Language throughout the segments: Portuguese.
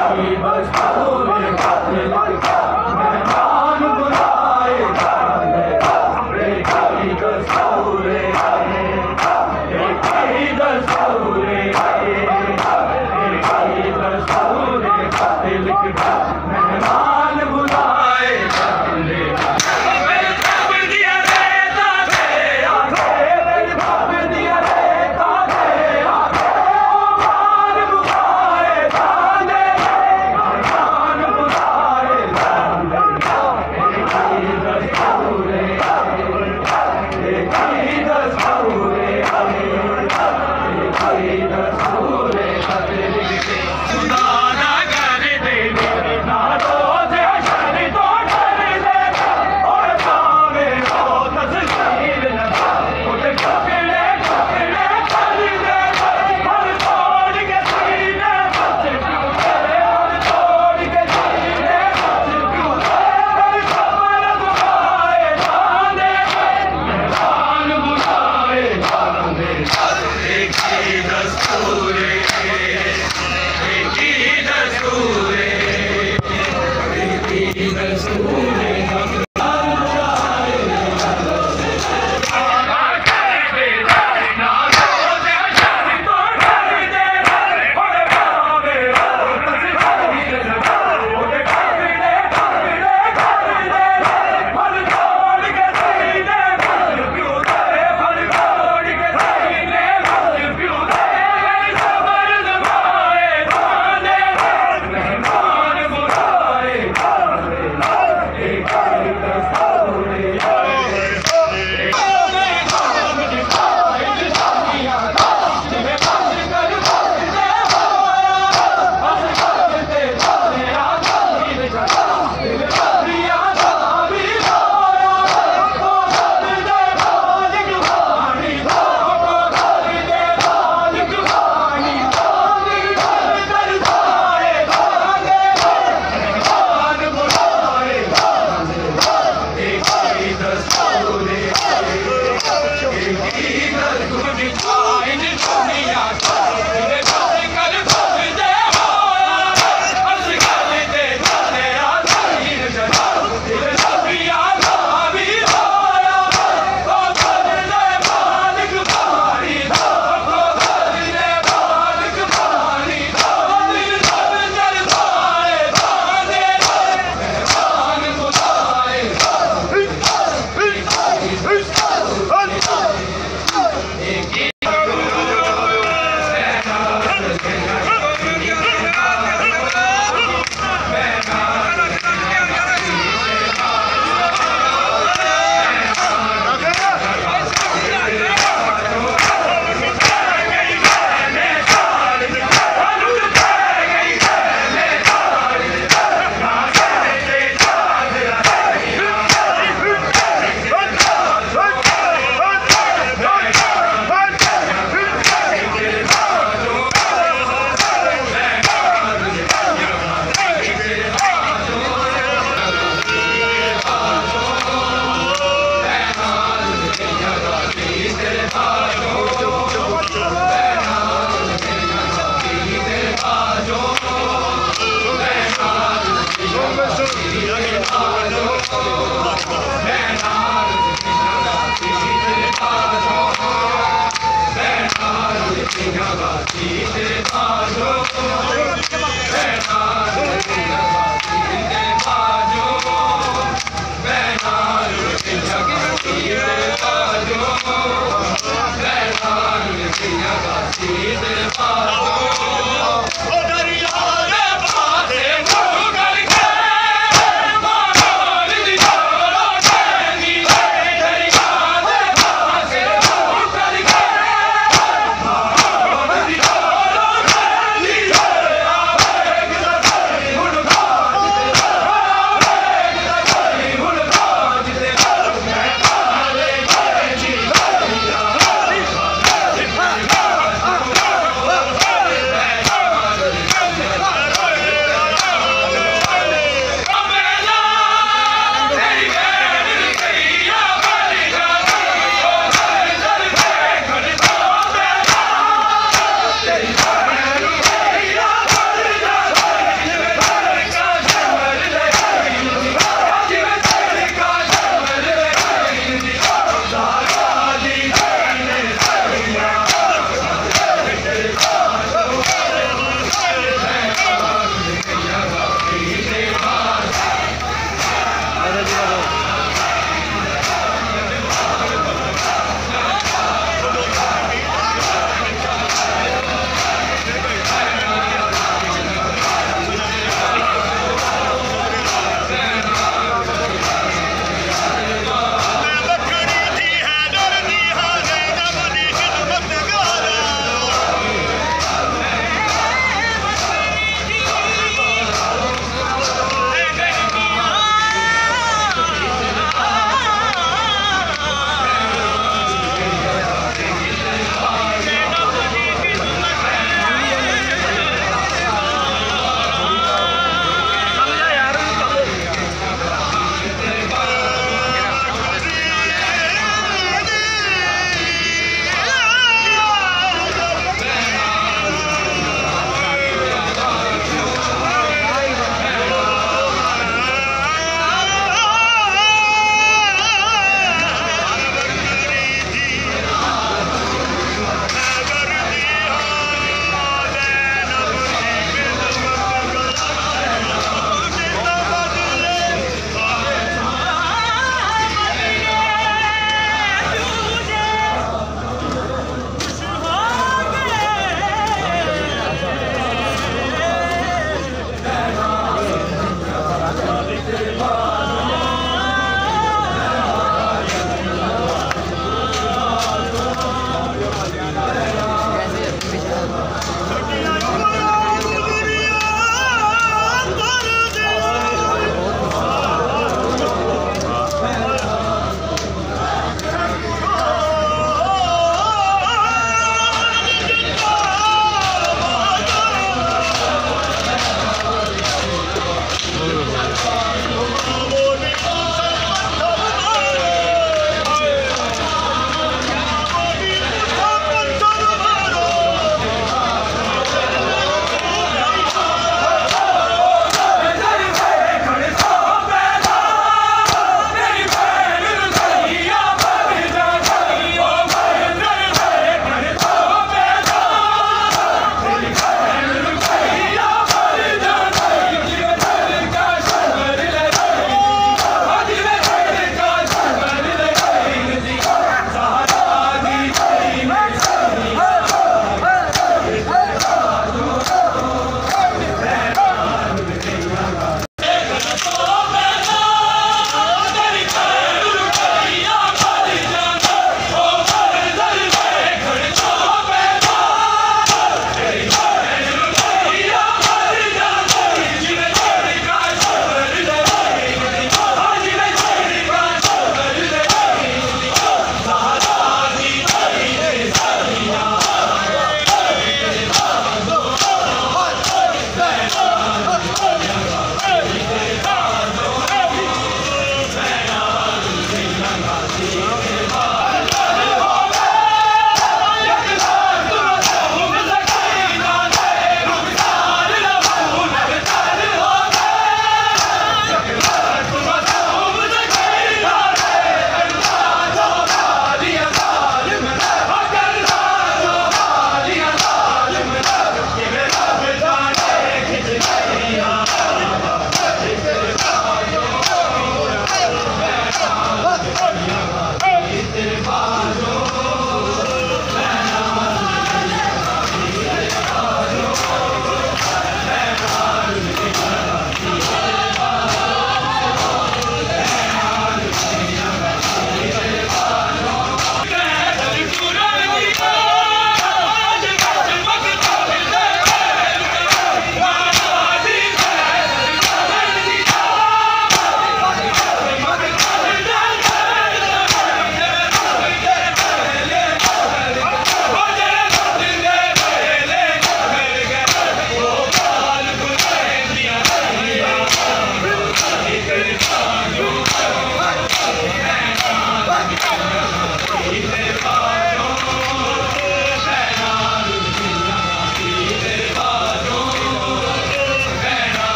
Arriba os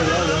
Colorado.